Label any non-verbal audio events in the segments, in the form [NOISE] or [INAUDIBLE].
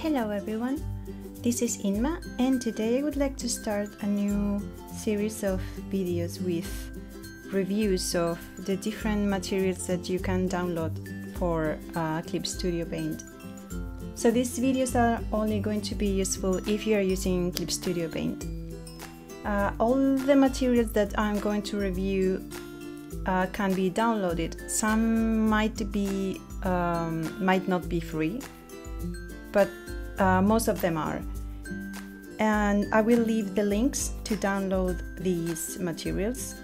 Hello everyone, this is Inma and today I would like to start a new series of videos with reviews of the different materials that you can download for uh, Clip Studio Paint. So these videos are only going to be useful if you are using Clip Studio Paint. Uh, all the materials that I'm going to review uh, can be downloaded. Some might be um, might not be free, but uh, most of them are. And I will leave the links to download these materials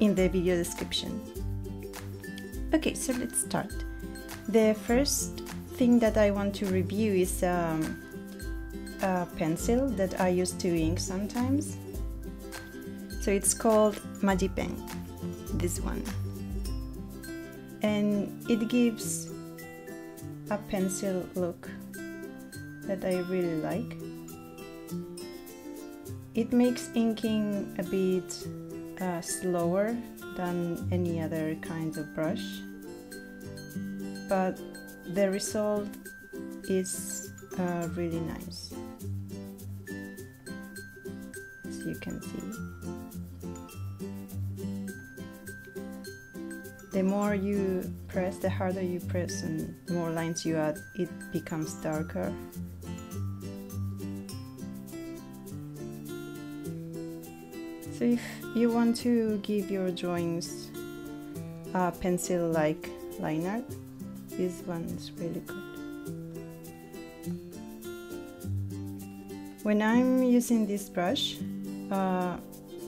in the video description. Okay, so let's start. The first thing that I want to review is um, a pencil that I use to ink sometimes. So it's called Magipen, this one. And it gives a pencil look that I really like. It makes inking a bit uh, slower than any other kind of brush, but the result is uh, really nice, as you can see. The more you press, the harder you press and more lines you add, it becomes darker. If you want to give your drawings a pencil-like line art, this one is really good. When I'm using this brush, uh,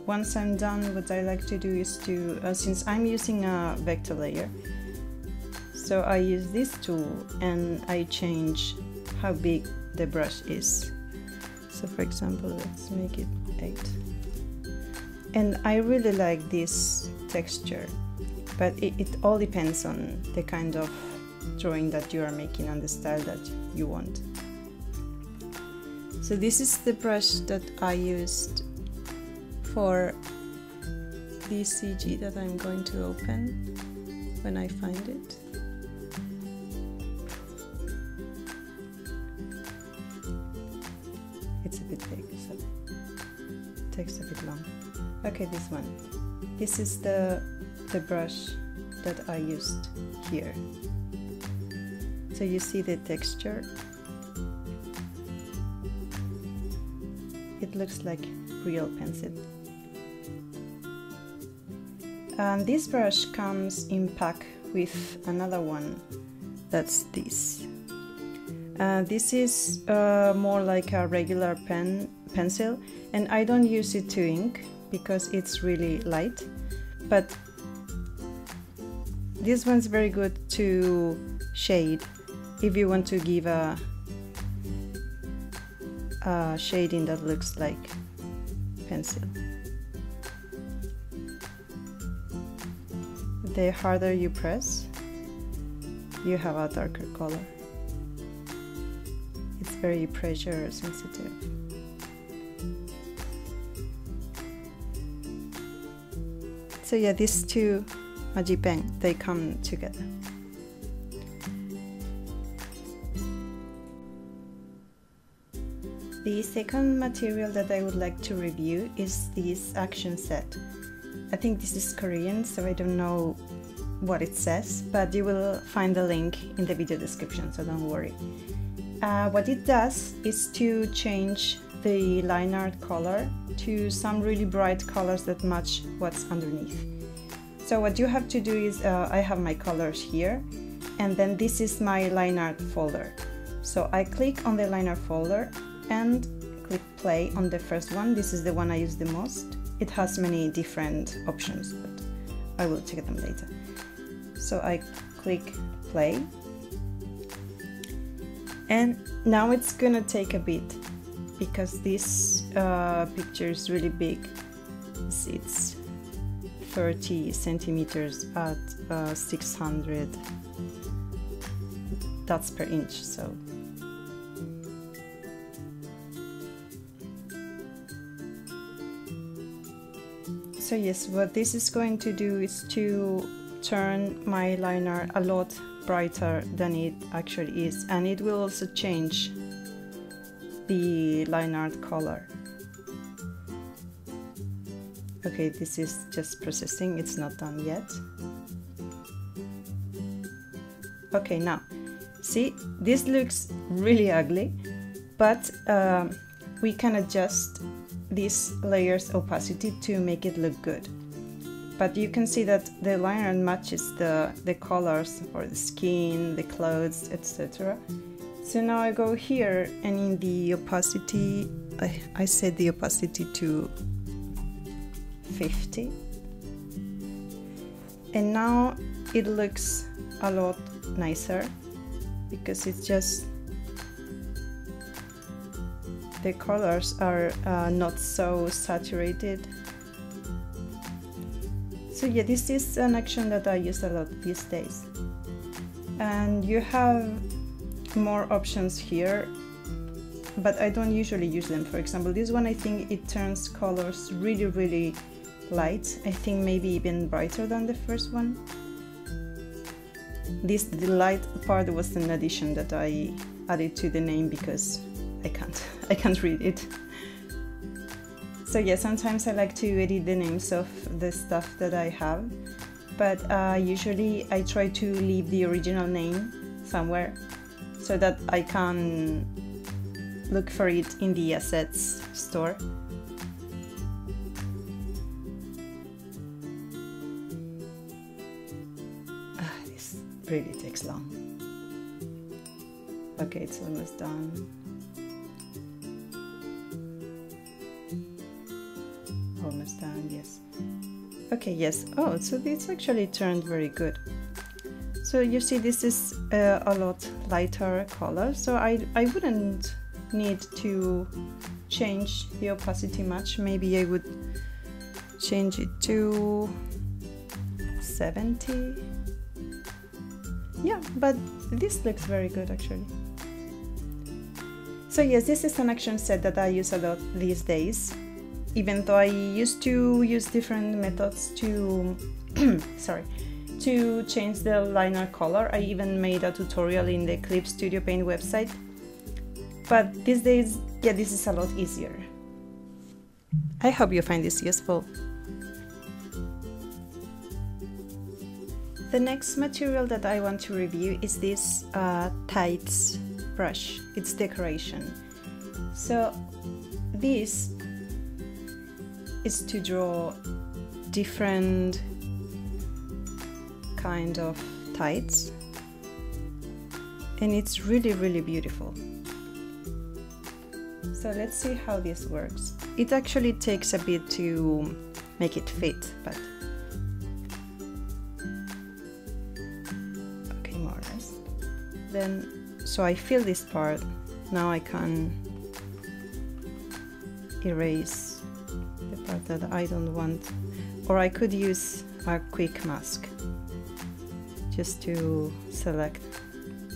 once I'm done, what I like to do is to, uh, since I'm using a vector layer, so I use this tool and I change how big the brush is. So for example, let's make it 8. And I really like this texture, but it, it all depends on the kind of drawing that you are making and the style that you want. So this is the brush that I used for this CG that I'm going to open when I find it. It's a bit big, so it takes a bit long. Okay, this one. This is the the brush that I used here. So you see the texture. It looks like real pencil. And this brush comes in pack with another one that's this. Uh, this is uh, more like a regular pen pencil and I don't use it to ink because it's really light but this one's very good to shade if you want to give a, a shading that looks like pencil. The harder you press, you have a darker color. It's very pressure sensitive. So yeah, these two Magipen, they come together. The second material that I would like to review is this action set. I think this is Korean, so I don't know what it says, but you will find the link in the video description, so don't worry. Uh, what it does is to change the line art color to some really bright colors that match what's underneath. So what you have to do is, uh, I have my colors here, and then this is my line art folder. So I click on the line art folder and click play on the first one. This is the one I use the most. It has many different options, but I will check them later. So I click play. And now it's gonna take a bit because this uh, picture is really big. It's 30 centimeters at uh, 600 dots per inch, so So yes, what this is going to do is to turn my liner a lot brighter than it actually is and it will also change the line art color. Okay, this is just processing, it's not done yet. Okay, now, see, this looks really ugly, but um, we can adjust this layer's opacity to make it look good. But you can see that the liner matches the, the colors or the skin, the clothes, etc. So now I go here and in the opacity, I, I set the opacity to 50. And now it looks a lot nicer because it's just the colors are uh, not so saturated so yeah this is an action that I use a lot these days and you have more options here but I don't usually use them. For example this one I think it turns colors really really light. I think maybe even brighter than the first one. This the light part was an addition that I added to the name because I can't [LAUGHS] I can't read it. So yeah sometimes I like to edit the names of the stuff that I have but uh, usually I try to leave the original name somewhere so that I can look for it in the assets store Ah, This really takes long. Okay, it's almost done. Almost done, yes. Okay, yes. Oh, so it's actually turned very good. So you see this is uh, a lot lighter color, so I, I wouldn't need to change the opacity much. Maybe I would change it to 70 yeah but this looks very good actually. So yes this is an action set that I use a lot these days. Even though I used to use different methods to [CLEARS THROAT] sorry to change the liner color I even made a tutorial in the Clip Studio Paint website but these days yeah this is a lot easier I hope you find this useful The next material that I want to review is this uh, tights brush. It's decoration. So this is to draw different kind of tights. And it's really really beautiful. So let's see how this works. It actually takes a bit to make it fit, but okay more or less. Then so I fill this part. Now I can erase the part that I don't want. Or I could use a quick mask just to select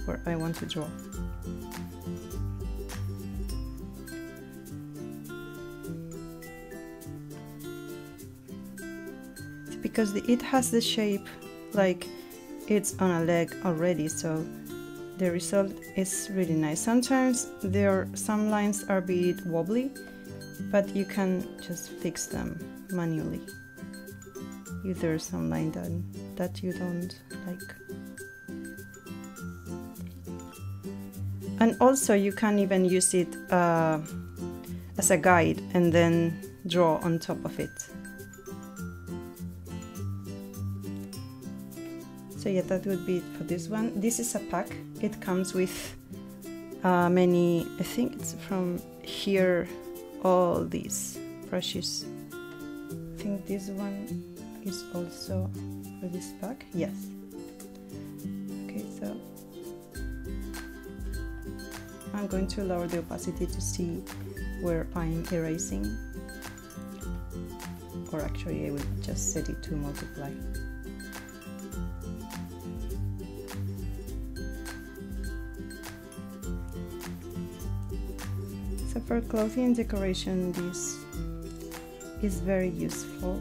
where I want to draw because it has the shape like it's on a leg already so the result is really nice. Sometimes there some lines are a bit wobbly, but you can just fix them manually. If there's some line that, that you don't like. And also you can even use it uh, as a guide and then draw on top of it. so yeah that would be it for this one this is a pack it comes with uh, many I think it's from here all these brushes I think this one is also for this pack? Yes. Okay so I'm going to lower the opacity to see where I'm erasing. Or actually I will just set it to multiply. So for clothing and decoration this is very useful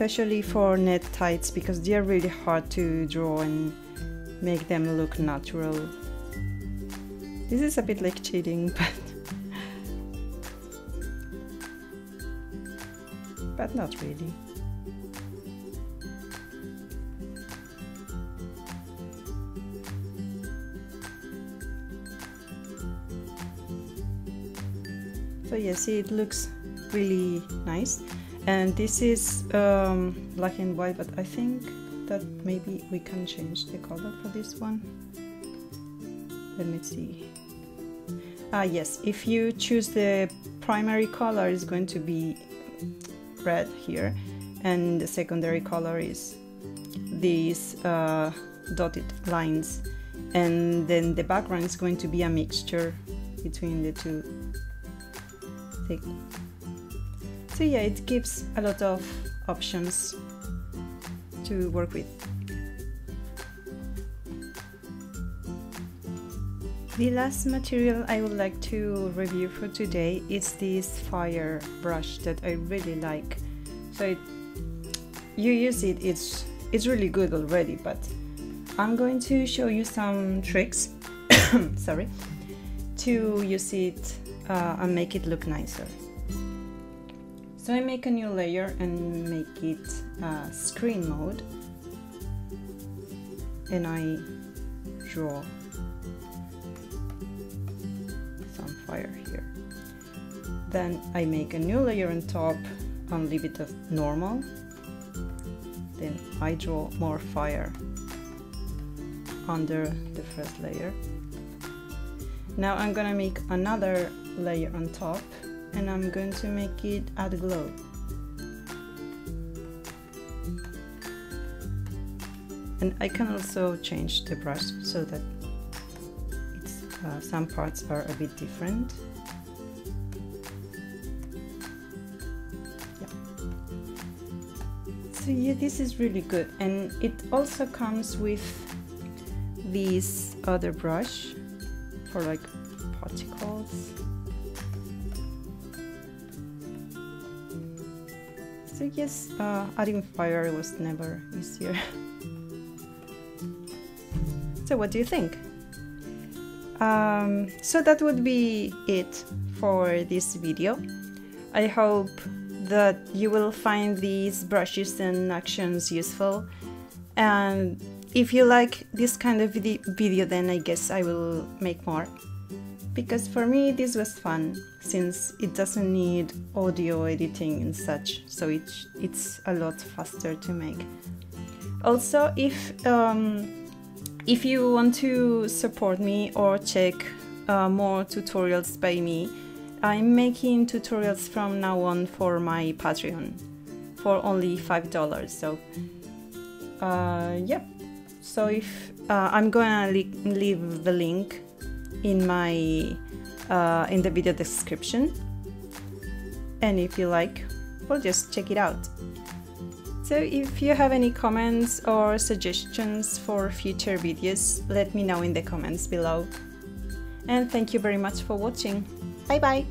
especially for net tights because they are really hard to draw and make them look natural This is a bit like cheating, [LAUGHS] but but not really. So yeah, see it looks really nice and this is um, black and white but I think that maybe we can change the color for this one. Let me see. Ah yes if you choose the primary color is going to be red here. And the secondary color is these uh, dotted lines. And then the background is going to be a mixture between the two so yeah, it gives a lot of options to work with. The last material I would like to review for today is this fire brush that I really like. So it, you use it, it's, it's really good already, but I'm going to show you some tricks, [COUGHS] sorry, to use it uh, and make it look nicer. So I make a new layer and make it uh, screen mode and I draw some fire here. Then I make a new layer on top and leave it as normal. Then I draw more fire under the first layer. Now I'm gonna make another layer on top and I'm going to make it add glow. And I can also change the brush so that uh, some parts are a bit different. So yeah, this is really good and it also comes with this other brush for like particles So yes, uh, adding fire was never easier. [LAUGHS] so what do you think? Um, so that would be it for this video. I hope that you will find these brushes and actions useful and if you like this kind of video then I guess I will make more because for me this was fun since it doesn't need audio editing and such so it's it's a lot faster to make. Also if um, if you want to support me or check uh, more tutorials by me I'm making tutorials from now on for my Patreon for only five dollars so uh, yep so if uh, I'm gonna leave the link in my uh, in the video description. And if you like well just check it out. So if you have any comments or suggestions for future videos let me know in the comments below. And thank you very much for watching. Bye bye